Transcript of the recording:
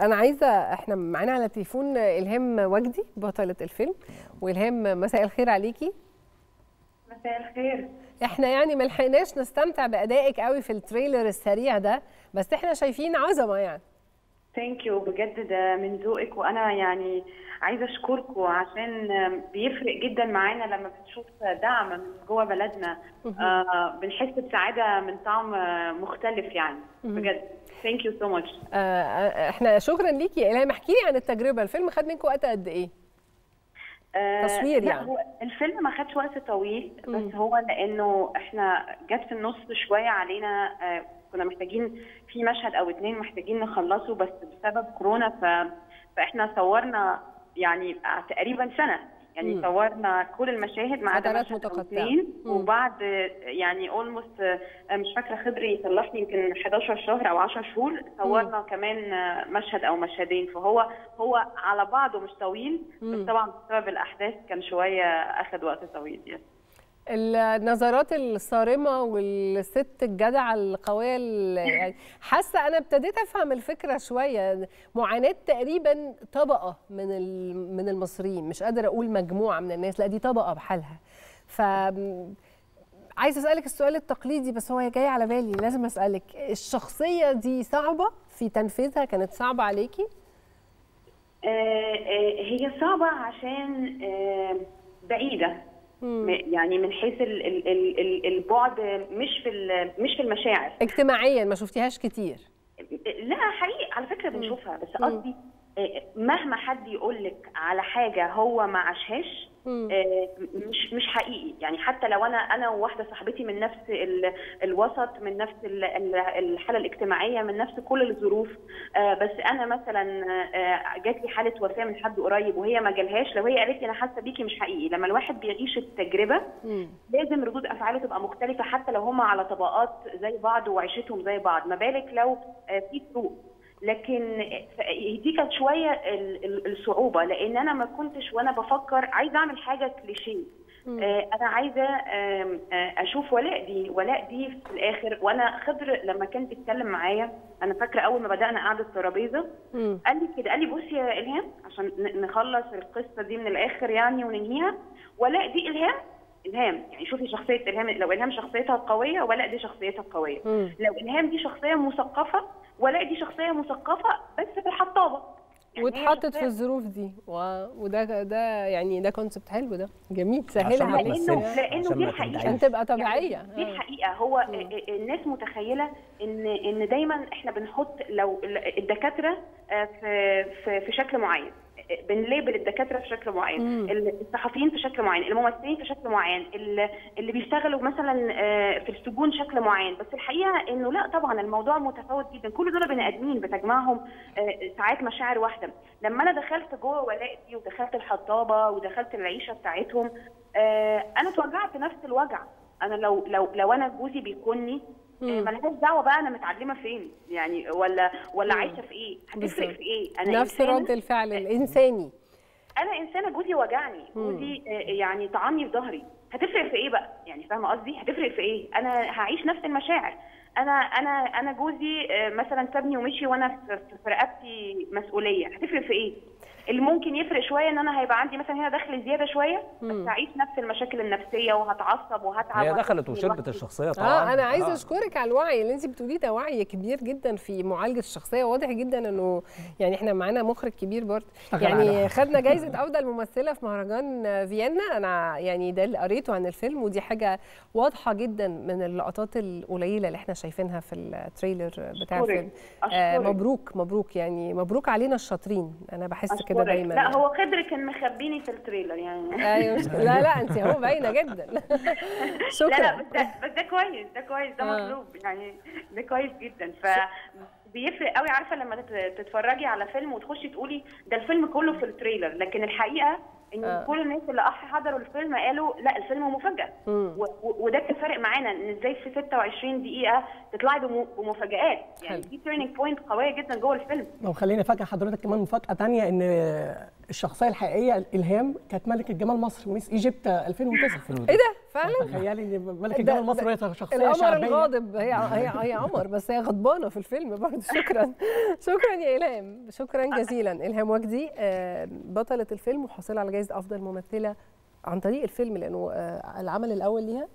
أنا عايزة إحنا معانا على التليفون إلهام وجدي بطلة الفيلم. وإلهام مساء الخير عليكي. مساء الخير. إحنا يعني ما لحقناش نستمتع بأدائك قوي في ال trailer السريع ده بس إحنا شايفين عظمة يعني. Thank you بجد ده من ذوقك وأنا يعني عايزة أشكركم عشان بيفرق جدا معانا لما بنشوف دعم من جوه بلدنا. آه بنحس بسعادة من طعم مختلف يعني. بجد. Thank you so much إحنا شكرا ليكي. يا الهام احكي لي عن التجربة. الفيلم خد منكم وقت قد إيه؟ تصوير يعني. هو الفيلم ما خدش وقت طويل بس هو لأنه إحنا جت في النص شوية علينا آه، كنا محتاجين في مشهد أو اتنين محتاجين نخلصه بس بسبب كورونا ف... فإحنا صورنا يعني تقريبا سنة. يعني مم. صورنا كل المشاهد ما عدا مشهد مم. وبعد يعني اولموست مش فاكرة خضري يصلحني يمكن 11 شهر أو 10 شهور صورنا كمان آه، مشهد أو مشهدين فهو هو على بعضه مش طويل مم. بس طبعا بسبب الأحداث كان شوية اخذ وقت طويل يعني. النظرات الصارمة والست الجدعة القوية ال- يعني حاسة أنا ابتديت أفهم الفكرة شوية. معاناة تقريبا طبقة من من المصريين. مش قادرة أقول مجموعة من الناس لأ دي طبقة بحالها. ف عايزة أسألك السؤال التقليدي بس هو جاي على بالي لازم أسألك. الشخصية دي صعبة؟ في تنفيذها كانت صعبة عليكي؟ آه، آه، هي صعبة عشان آه، بعيدة. م- يعني من حيث ال- ال- ال- ال- البعد مش في مش في المشاعر. اجتماعيا ما شفتيهاش كتير. لا حقيقي على فكرة بنشوفها بس قصدي مهما حد يقول لك على حاجة هو ما عاشهاش. آه، مش مش حقيقي يعني حتى لو أنا أنا وواحدة صاحبتي من نفس ال- الوسط من نفس ال- ال- الحالة الاجتماعية من نفس كل الظروف آه، بس أنا مثلا آه، جات لي حالة وفاة من حد قريب وهي ما جالهاش لو هي قالت لي أنا حاسة بيكي مش حقيقي لما الواحد بيعيش التجربة. لازم ردود أفعاله تبقى مختلفة حتى لو هم على طبقات زي بعض وعيشتهم زي بعض ما بالك لو في فروق لكن دي كانت شوية ال- ال- الصعوبة لأن أنا ما كنتش وأنا بفكر عايزة أعمل حاجة كليشيه. آه، أنا عايزة آه، أشوف ولاء دي ولاء دي في الآخر. وأنا خضر لما كان بيتكلم معايا أنا فاكرة أول ما بدأنا قعدة الترابيزة مم. قال لي كده قال لي بصي يا إلهام عشان نخلص القصة دي من الآخر يعني وننهيها ولاء دي إلهام إلهام. يعني شوفي شخصية إلهام لو إلهام شخصيتها قوية ولاء دي شخصيتها قوية. لو إلهام دي شخصية مثقفة ولاء دي شخصية مثقفة بس في الحطابة. يعني واتحطت في الظروف دي. و... وده ده يعني ده كونسبت حلو ده. جميل. سهلها ما عليك. لأنه لأنه عشان دي الحقيقة عشان تبقى طبيعية. يعني دي آه. الحقيقة هو الناس متخيلة ان إن دايما إحنا بنحط لو الدكاترة آه، في في في شكل معين. بنليبل الدكاترة في شكل معين الصحفيين في شكل معين الممثلين في شكل معين ال- اللي بيشتغلوا مثلا آه، في السجون شكل معين. بس الحقيقة إنه لا طبعا الموضوع متفاوت جدا. كل دول بني آدمين بتجمعهم آه، ساعات مشاعر واحدة. لما أنا دخلت جوه ولاء دي ودخلت الحطابه ودخلت العيشة بتاعتهم آه، أنا اتوجعت نفس الوجع. أنا لو لو لو أنا جوزي بيكوني آه، ملهاش دعوة بقى أنا متعلمة فين يعني ولا ولا مم. عايشة في إيه؟ هتفرق. في إيه؟ أنا نفس رد الفعل الإنساني. أنا إنسانة جوزي وجعني. جوزي آه، يعني طعني في ظهري. هتفرق في إيه بقى؟ يعني فاهمة قصدي؟ هتفرق في إيه؟ أنا هعيش نفس المشاعر. أنا أنا أنا جوزي آه، مثلا سابني ومشي وأنا في في رقبتي مسؤولية. هتفرق في إيه؟ اللي ممكن يفرق شوية إن أنا هيبقى عندي مثلا هنا دخل زيادة شوية بس هعيش نفس المشاكل النفسية وهتعصب وهتعب هي دخلت وشربت. الشخصية طبعا. آه أنا عايزة آه. أشكرك على الوعي اللي انت بتقوليه ده وعي كبير جدا في معالجة الشخصية. واضح جدا إنه يعني إحنا معانا مخرج كبير برضه. يعني خدنا جايزة أفضل ممثلة في مهرجان فيينا. أنا يعني ده اللي قريته عن الفيلم ودي حاجة واضحة جدا من اللقطات القليلة اللي إحنا شايفينها في ال trailer بتاع. الفيلم. آه. مبروك مبروك يعني مبروك علينا الشاطرين. أنا بحس كده. أشكرك. دايما لا يعني. هو خضر كان مخبيني في ال trailer يعني أيوه لا لا انت أهو باينة جدا شكرا لا لا بس ده بس ده كويس ده كويس ده آه. مطلوب يعني ده كويس جدا ف بيفرق قوي عارفة لما تت- تتفرجي على فيلم وتخشي تقولي ده الفيلم كله في ال trailer لكن الحقيقة إن آه. كل الناس اللي حضروا الفيلم قالوا لأ الفيلم مفاجأة. وده كان فارق معانا إن إزاي في 26 دقيقة تطلعي بم- بمفاجآت. يعني حلو. دي turning point قوية جدا جوه الفيلم. لو خليني افاجئ حضرتك كمان مفاجأة تانية إن الشخصية الحقيقية إلهام كانت ملكة جمال مصر Miss Egypt 2009 إيه ده؟ فعلا. تخيلي ان ملك مصر ده- وهي شخصية القمر شعبية. الغاضب. هي هي هي قمر بس هي غضبانة في الفيلم برضه. شكرا. شكرا يا إلهام. شكرا جزيلا. إلهام وجدي آه، بطلة الفيلم وحاصلة على جائزه أفضل ممثلة عن طريق الفيلم لأنه آه، العمل الأول ليها.